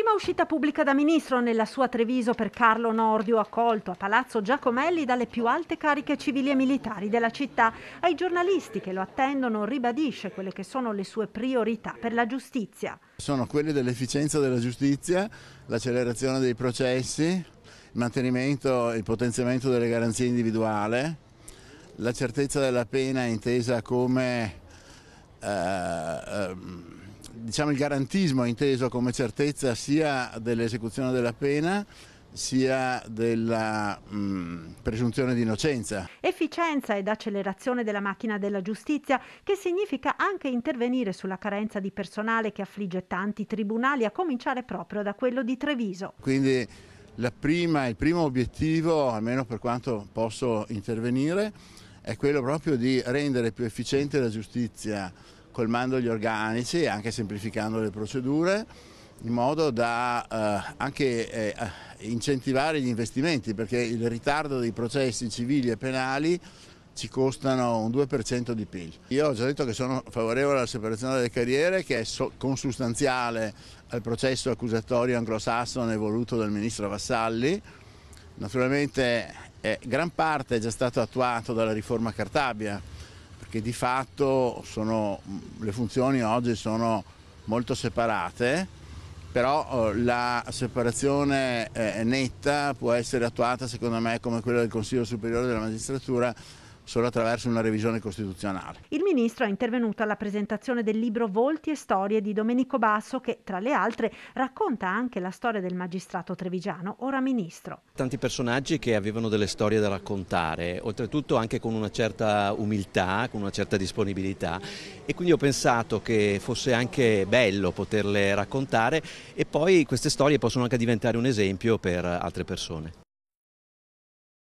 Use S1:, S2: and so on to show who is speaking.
S1: Prima uscita pubblica da ministro nella sua Treviso per Carlo Nordio, accolto a Palazzo Giacomelli dalle più alte cariche civili e militari della città. Ai giornalisti che lo attendono ribadisce quelle che sono le sue priorità per la giustizia.
S2: Sono quelle dell'efficienza della giustizia, l'accelerazione dei processi, il mantenimento e il potenziamento delle garanzie individuali, la certezza della pena intesa come... Eh, eh, diciamo, il garantismo inteso come certezza sia dell'esecuzione della pena sia della mh, presunzione di innocenza.
S1: Efficienza ed accelerazione della macchina della giustizia, che significa anche intervenire sulla carenza di personale che affligge tanti tribunali, a cominciare proprio da quello di Treviso.
S2: Quindi prima, il primo obiettivo, almeno per quanto posso intervenire, è quello proprio di rendere più efficiente la giustizia colmando gli organici e anche semplificando le procedure in modo da eh, anche eh, incentivare gli investimenti perché il ritardo dei processi civili e penali ci costano un 2% di PIL. Io ho già detto che sono favorevole alla separazione delle carriere che è so consustanziale al processo accusatorio anglosassone voluto dal ministro Vassalli. Naturalmente eh, gran parte è già stato attuato dalla riforma Cartabia che di fatto sono, le funzioni oggi sono molto separate, però eh, la separazione eh, netta può essere attuata secondo me come quella del Consiglio Superiore della Magistratura solo attraverso una revisione costituzionale.
S1: Il ministro è intervenuto alla presentazione del libro Volti e storie di Domenico Basso che, tra le altre, racconta anche la storia del magistrato trevigiano, ora ministro.
S3: Tanti personaggi che avevano delle storie da raccontare, oltretutto anche con una certa umiltà, con una certa disponibilità e quindi ho pensato che fosse anche bello poterle raccontare e poi queste storie possono anche diventare un esempio per altre persone.